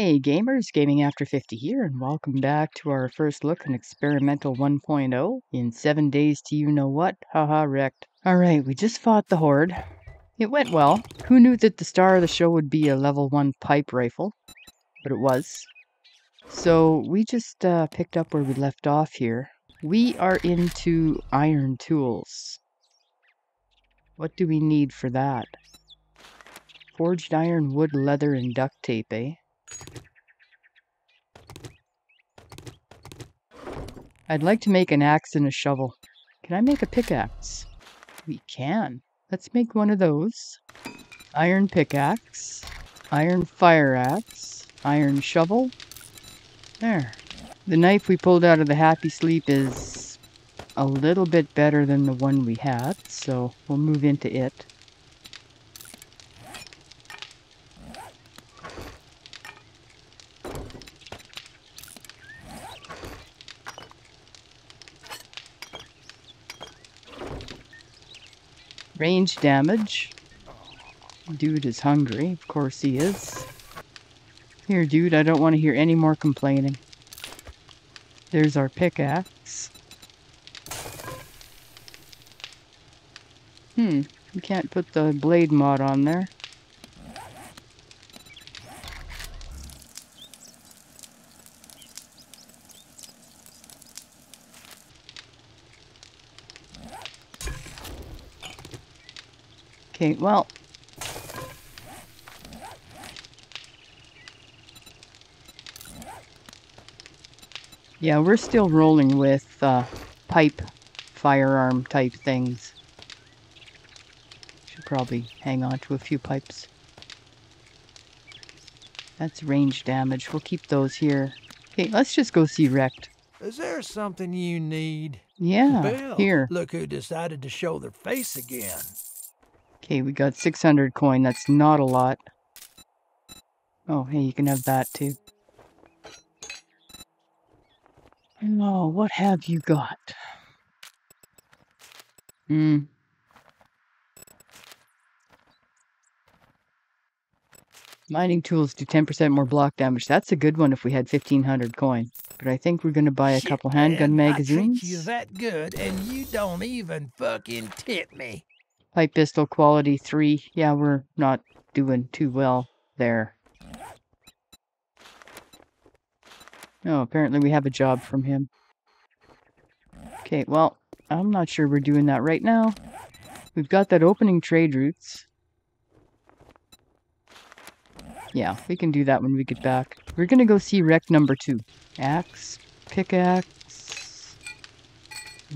Hey gamers, Gaming After 50 here, and welcome back to our first look at Experimental 1.0 in 7 days to you know what, haha wrecked. Alright, we just fought the Horde. It went well. Who knew that the star of the show would be a level 1 pipe rifle? But it was. So we just uh, picked up where we left off here. We are into iron tools. What do we need for that? Forged iron, wood, leather, and duct tape, eh? I'd like to make an axe and a shovel. Can I make a pickaxe? We can. Let's make one of those. Iron pickaxe. Iron fire axe. Iron shovel. There. The knife we pulled out of the happy sleep is a little bit better than the one we had, so we'll move into it. Range damage. Dude is hungry. Of course he is. Here, dude, I don't want to hear any more complaining. There's our pickaxe. Hmm, we can't put the blade mod on there. Okay, well. Yeah, we're still rolling with uh, pipe firearm type things. Should probably hang on to a few pipes. That's range damage. We'll keep those here. Okay, let's just go see Rekt. Is there something you need? Yeah, Bill, here. Look who decided to show their face again. Okay, we got 600 coin. That's not a lot. Oh, hey, you can have that too. Oh, what have you got? Hmm. Mining tools do 10% more block damage. That's a good one if we had 1500 coin. But I think we're going to buy a couple handgun magazines. I treat you that good, and you don't even fucking tip me. Pipe pistol quality 3. Yeah, we're not doing too well there. Oh, apparently we have a job from him. Okay, well, I'm not sure we're doing that right now. We've got that opening trade routes. Yeah, we can do that when we get back. We're gonna go see Rekt number two. Axe, pickaxe,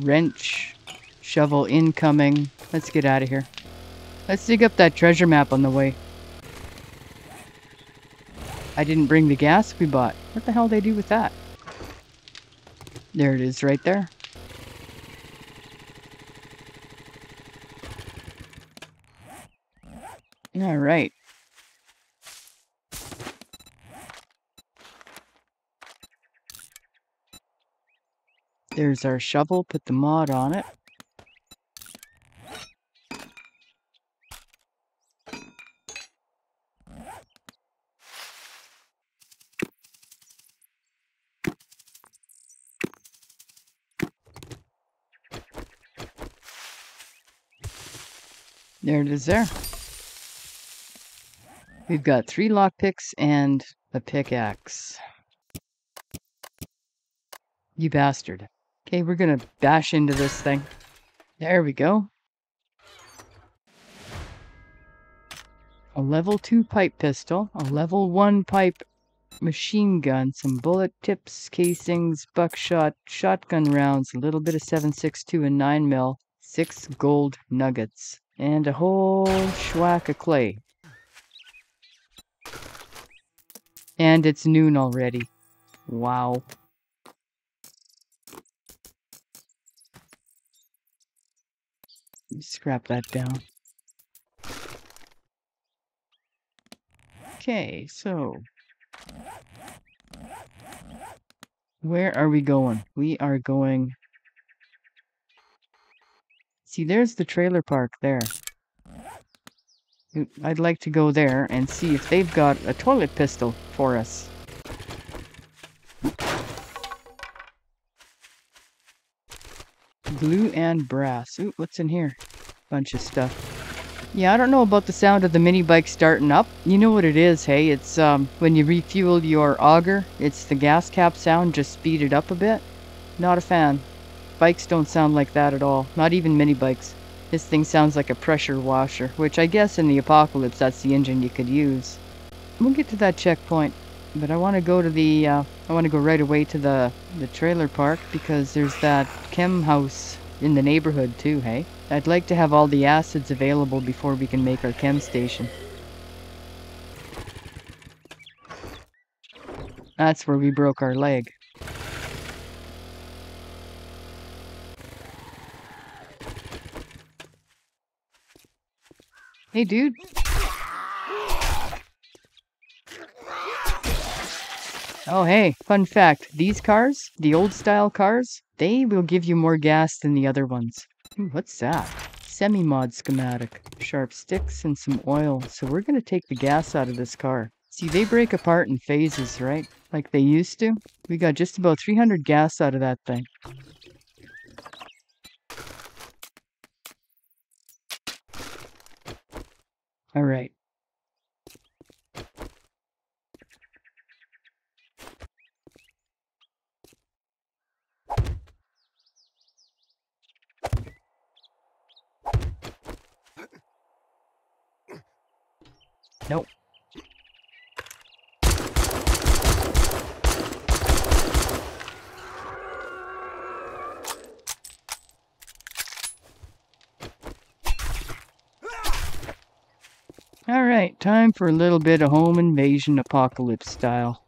wrench, shovel incoming. Let's get out of here. Let's dig up that treasure map on the way. I didn't bring the gas we bought. What the hell did they do with that? There it is right there. All right. There's our shovel. Put the mod on it. There it is there. We've got three lockpicks and a pickaxe. You bastard. Okay, we're gonna bash into this thing. There we go. A level 2 pipe pistol, a level 1 pipe machine gun, some bullet tips, casings, buckshot, shotgun rounds, a little bit of 7.62 and 9 mil, 6 gold nuggets, and a whole schwack of clay. And it's noon already. Wow. Scrap that down. Okay, so where are we going? We are going. See, there's the trailer park there. I'd like to go there and see if they've got a toilet pistol for us. Blue and brass. Ooh, what's in here? Bunch of stuff. Yeah, I don't know about the sound of the mini bike starting up. You know what it is, hey? It's um when you refuel your auger, it's the gas cap sound just speeded up a bit. Not a fan. Bikes don't sound like that at all. Not even mini bikes. This thing sounds like a pressure washer, which I guess in the apocalypse that's the engine you could use. We'll get to that checkpoint, but I want to go to the uh, I want to go right away to the the trailer park because there's that chem house in the neighborhood too, hey? I'd like to have all the acids available before we can make our chem station. That's where we broke our leg. Hey, dude. Oh, hey, fun fact. These cars, the old style cars, they will give you more gas than the other ones. Ooh, what's that? Semi-mod schematic. Sharp sticks and some oil. So we're going to take the gas out of this car. See, they break apart in phases, right? Like they used to. We got just about 300 gas out of that thing. All right. Nope. Alright, time for a little bit of home invasion apocalypse style.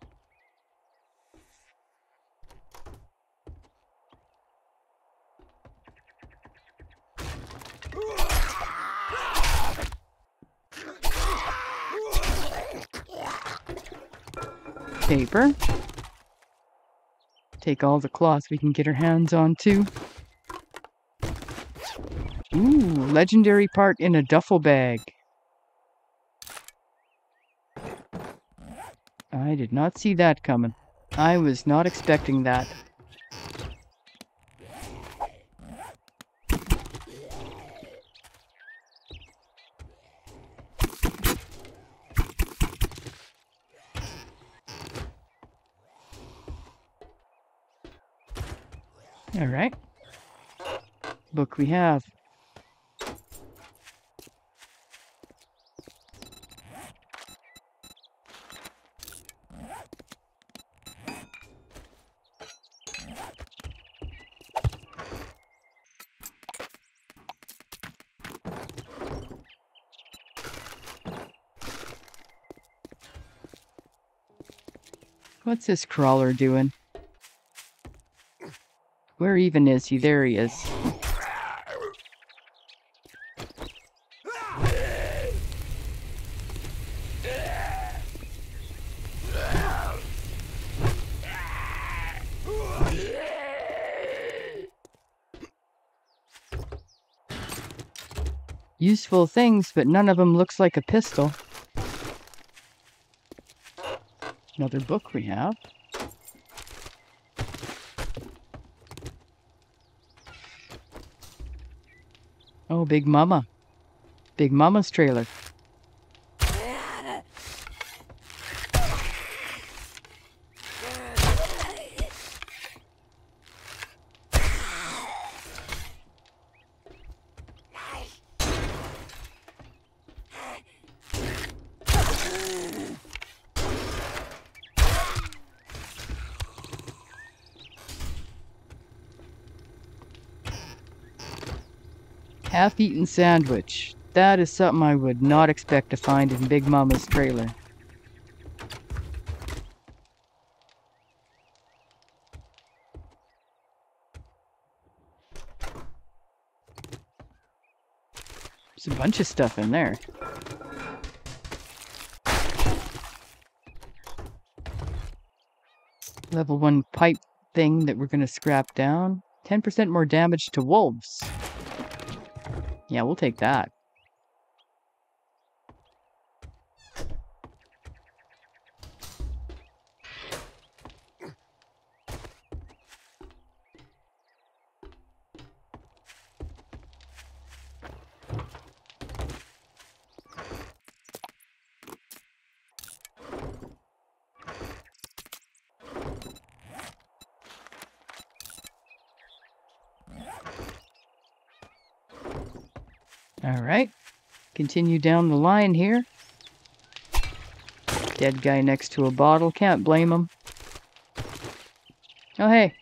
Paper. Take all the cloth we can get our hands on too. Ooh, legendary part in a duffel bag. I did not see that coming. I was not expecting that. All right. Book we have. What's this crawler doing? Where even is he? There he is. Useful things, but none of them looks like a pistol. Another book we have. Oh, Big Mama. Big Mama's trailer. Half-eaten sandwich. That is something I would not expect to find in Big Mama's trailer. There's a bunch of stuff in there. Level 1 pipe thing that we're going to scrap down. 10% more damage to wolves. Yeah, we'll take that. All right. Continue down the line here. Dead guy next to a bottle. Can't blame him. Oh, hey.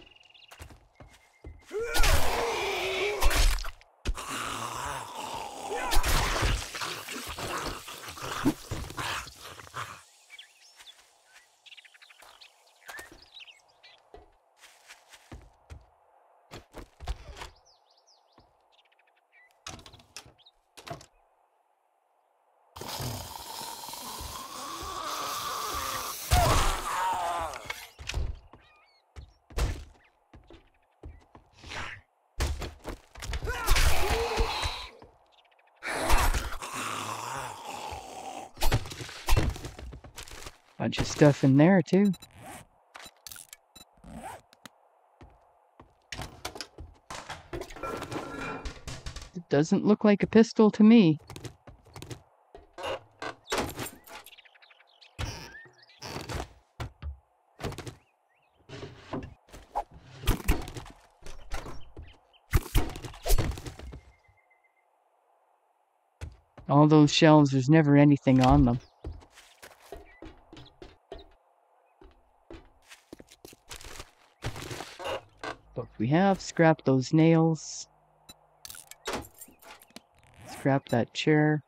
Bunch of stuff in there, too. It doesn't look like a pistol to me. All those shelves, there's never anything on them. Have scrapped those nails. Scrap that chair.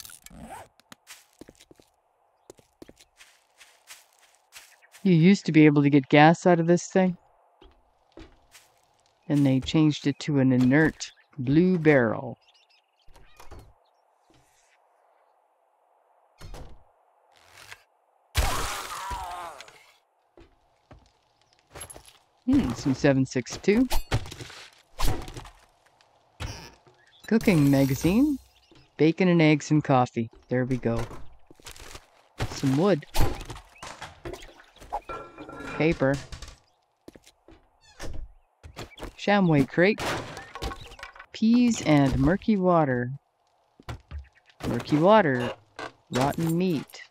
You used to be able to get gas out of this thing. And they changed it to an inert blue barrel. Hmm, some 762. Cooking magazine. Bacon and eggs and coffee. There we go. Some wood. Paper. Shamway crate. Peas and murky water. Murky water. Rotten meat.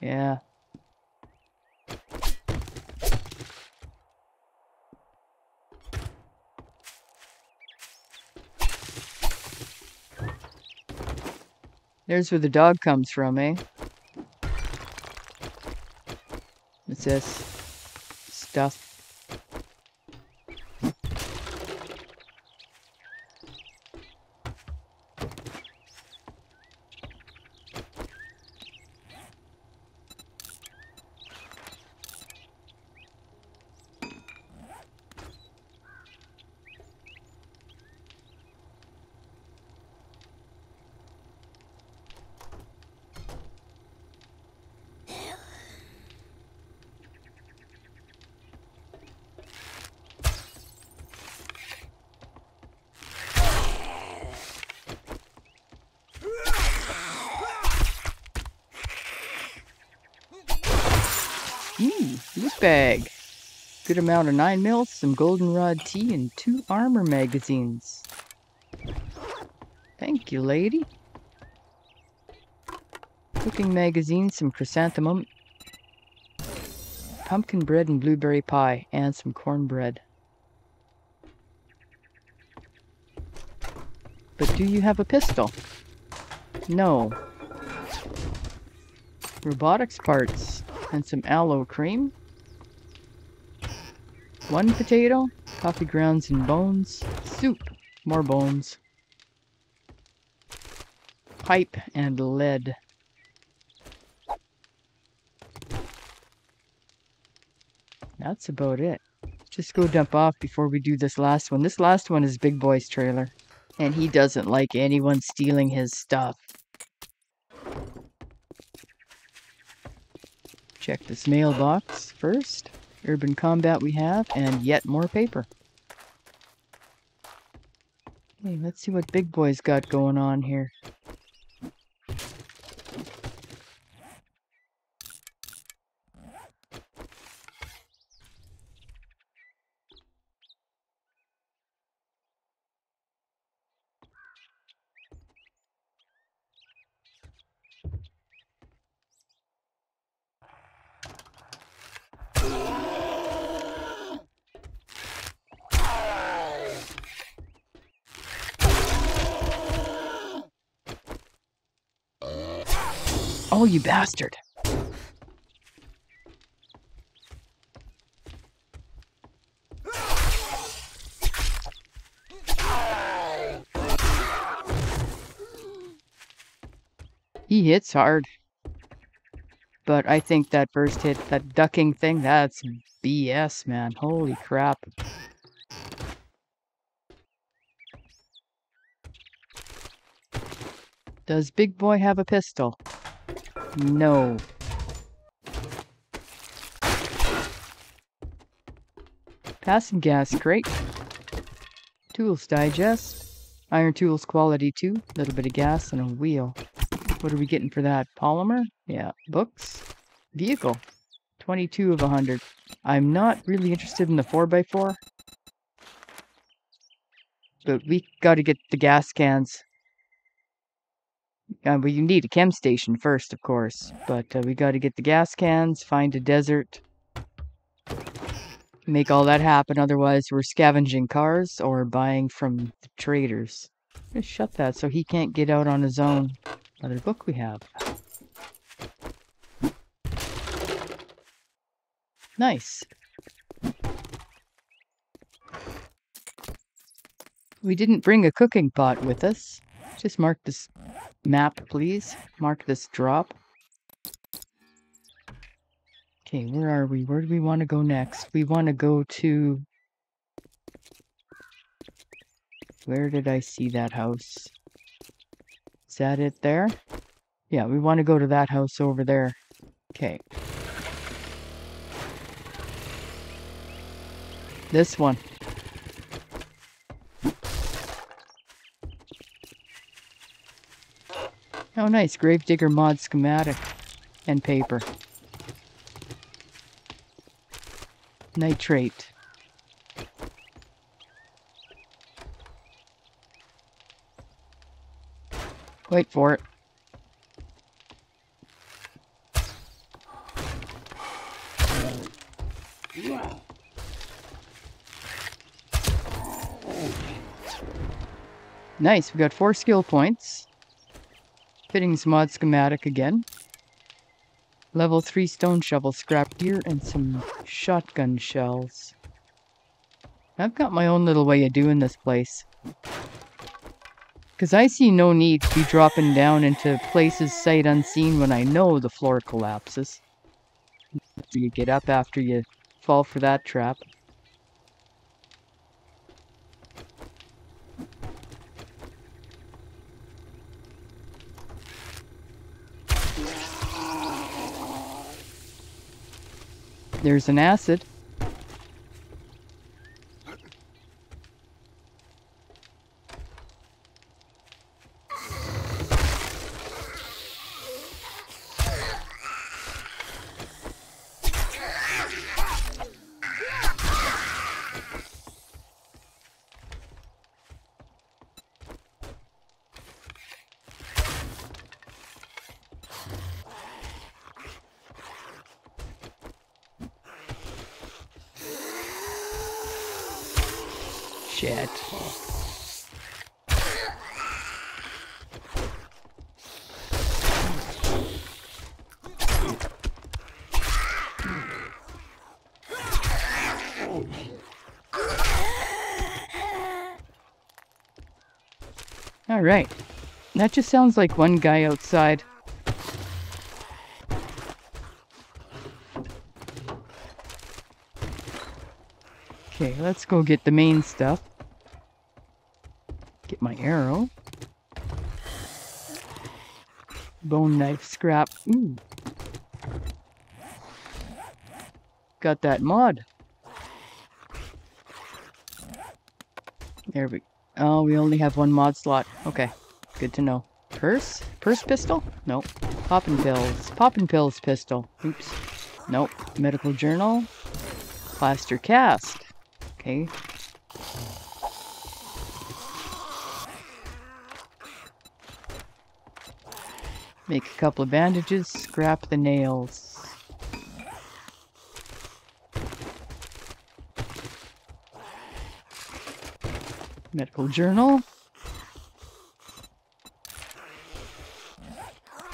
Yeah, There's where the dog comes from, eh? What's this? Stuff. Bag. Good amount of 9 mils, some goldenrod tea, and two armor magazines. Thank you, lady. Cooking magazine, some chrysanthemum, pumpkin bread and blueberry pie, and some cornbread. But do you have a pistol? No. Robotics parts and some aloe cream. One potato, coffee grounds and bones, soup, more bones, pipe and lead. That's about it. Just go dump off before we do this last one. This last one is Big Boy's trailer, and he doesn't like anyone stealing his stuff. Check this mailbox first. Urban Combat we have, and yet more paper. Hey, let's see what Big Boy's got going on here. Oh, you bastard. He hits hard. But I think that first hit, that ducking thing, that's BS, man. Holy crap. Does Big Boy have a pistol? No. Pass-N-Gas crate. Tools digest. Iron tools quality 2. Little bit of gas and a wheel. What are we getting for that? Polymer? Yeah. Books? Vehicle. 22 of 100. I'm not really interested in the 4x4. But we got to get the gas cans. Uh, well, you need a chem station first, of course. But uh, we got to get the gas cans, find a desert, make all that happen. Otherwise, we're scavenging cars or buying from the traders. Just shut that so he can't get out on his own. Another book we have. Nice. We didn't bring a cooking pot with us. Just marked this map, please. Mark this drop. Okay, where are we? Where do we want to go next? We want to go to... Where did I see that house? Is that it there? Yeah, we want to go to that house over there. Okay. This one. Oh, nice. Gravedigger mod schematic and paper. Nitrate. Wait for it. Nice, we got four skill points. Fittings mod schematic again. Level 3 stone shovel, scrap gear, and some shotgun shells. I've got my own little way of doing this place. Because I see no need to be dropping down into places sight unseen when I know the floor collapses. You get up after you fall for that trap. There's an acid. Shit. All right. That just sounds like one guy outside. Okay, let's go get the main stuff. Get my arrow. Bone knife scrap. Ooh. Got that mod. There we Oh, we only have one mod slot. Okay. Good to know. Purse? Purse pistol? Nope. Poppin' pills. Poppin' pills pistol. Oops. Nope. Medical journal. Plaster cast. Okay. Make a couple of bandages, scrap the nails. Medical journal.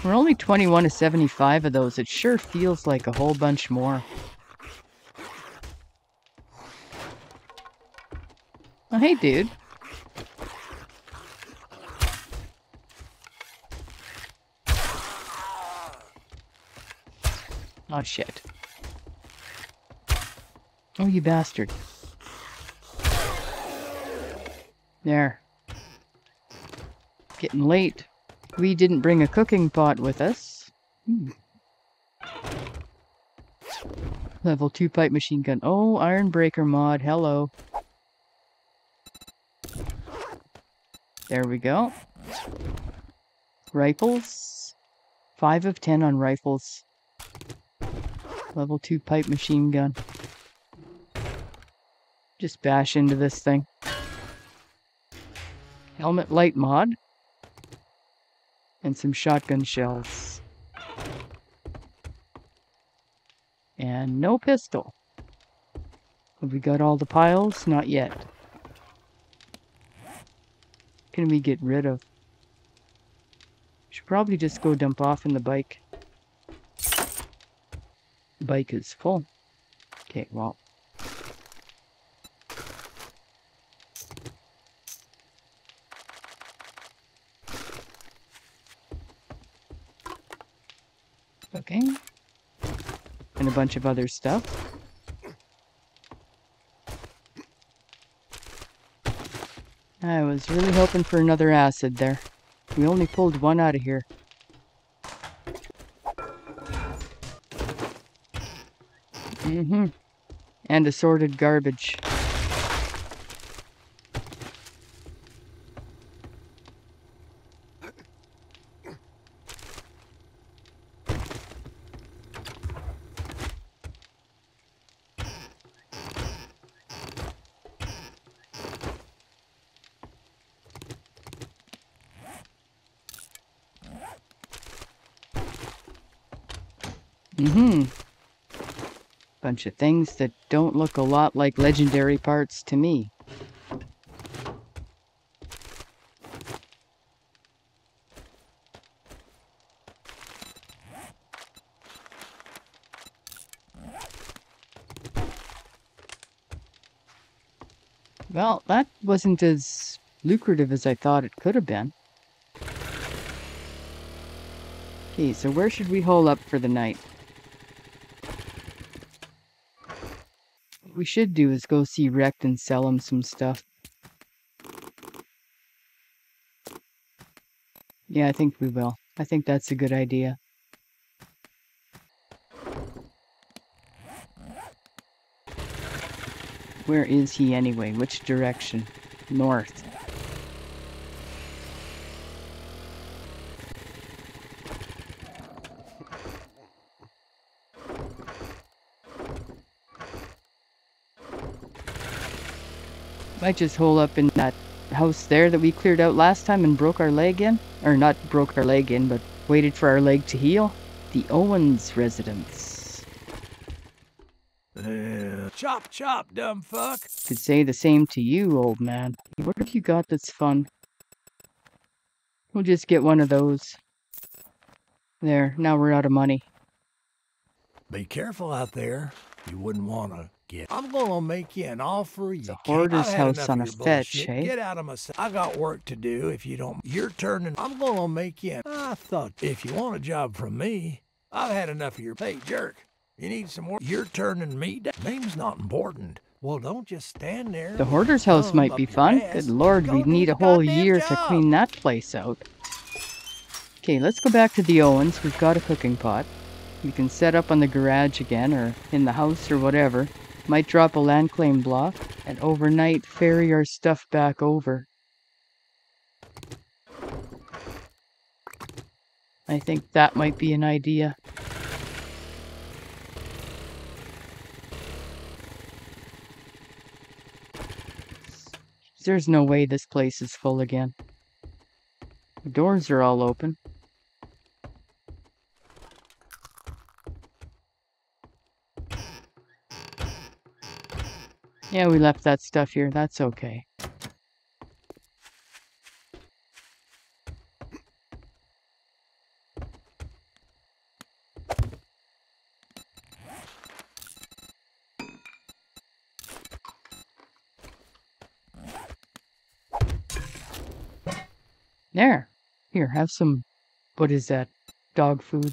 We're only 21 to 75 of those. It sure feels like a whole bunch more. Oh, hey, dude. Oh, shit. Oh, you bastard. There. Getting late. We didn't bring a cooking pot with us. Hmm. Level 2 pipe machine gun. Oh, iron breaker mod. Hello. There we go. Rifles. 5 of 10 on rifles. Level 2 pipe machine gun. Just bash into this thing. Helmet light mod. And some shotgun shells. And no pistol. Have we got all the piles? Not yet. Can we get rid of? Should probably just go dump off in the bike. Bike is full. Okay, well. Okay. And a bunch of other stuff. I was really hoping for another acid there. We only pulled one out of here. Mm-hmm. And assorted garbage. Mm-hmm. Bunch of things that don't look a lot like legendary parts to me. Well, that wasn't as lucrative as I thought it could have been. Okay, so where should we hole up for the night? We should do is go see Rekt and sell him some stuff. Yeah, I think we will. I think that's a good idea. Where is he anyway? Which direction? North. Might just hole up in that house there that we cleared out last time and broke our leg in. Or not broke our leg in, but waited for our leg to heal. The Owens residence. Uh, chop, chop, dumb fuck. Could say the same to you, old man. What have you got that's fun? We'll just get one of those. There, now we're out of money. Be careful out there. You wouldn't want to get. I'm gonna make you an offer. You hoarder's I've house on a fetch, eh? Get out of my. I got work to do. If you don't, you're turning. I'm gonna make you. An, I thought if you want a job from me, I've had enough of your pay jerk. You need some more. You're turning me down. Name's not important. Well, don't just stand there. The hoarder's house might be fun. Good lord, we'd need a whole year to clean that place out. Okay, let's go back to the Owens. We've got a cooking pot. We can set up on the garage again, or in the house, or whatever. Might drop a land claim block, and overnight ferry our stuff back over. I think that might be an idea. There's no way this place is full again. The doors are all open. Yeah, we left that stuff here. That's okay. There. Here, have some, what is that, dog food?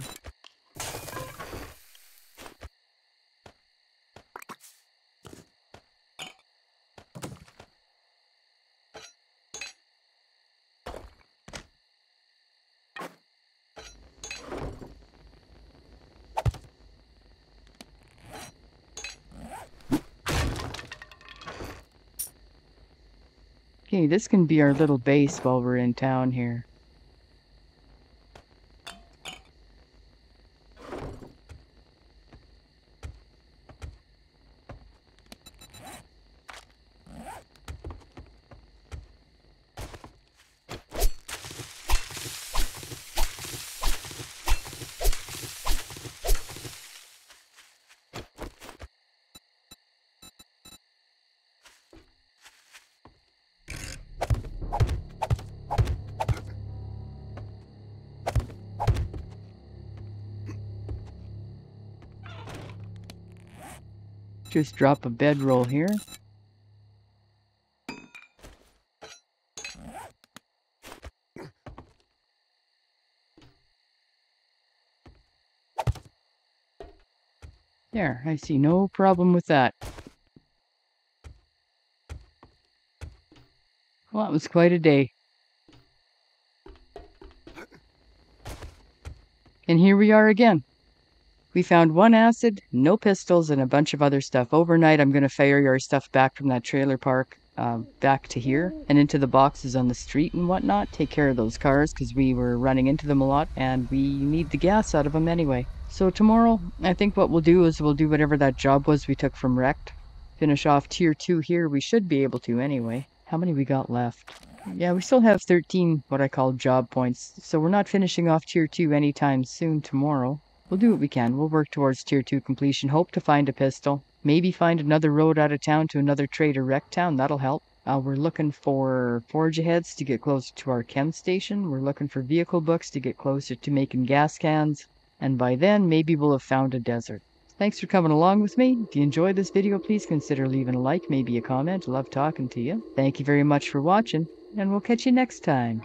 Okay, this can be our little base while we're in town here. Just drop a bedroll here. There, I see no problem with that. Well, that was quite a day. And here we are again. We found one acid, no pistols, and a bunch of other stuff. Overnight, I'm going to ferry your stuff back from that trailer park uh, back to here and into the boxes on the street and whatnot. Take care of those cars because we were running into them a lot and we need the gas out of them anyway. So tomorrow, I think what we'll do is we'll do whatever that job was we took from Rekt. Finish off tier 2 here. We should be able to anyway. How many we got left? Yeah, we still have 13 what I call job points. So we're not finishing off tier 2 anytime soon tomorrow. We'll do what we can. We'll work towards tier 2 completion. Hope to find a pistol. Maybe find another road out of town to another trader Rekt town. That'll help. Uh, we're looking for Forge Aheads to get closer to our chem station. We're looking for vehicle books to get closer to making gas cans. And by then, maybe we'll have found a desert. Thanks for coming along with me. If you enjoyed this video, please consider leaving a like, maybe a comment. Love talking to you. Thank you very much for watching, and we'll catch you next time.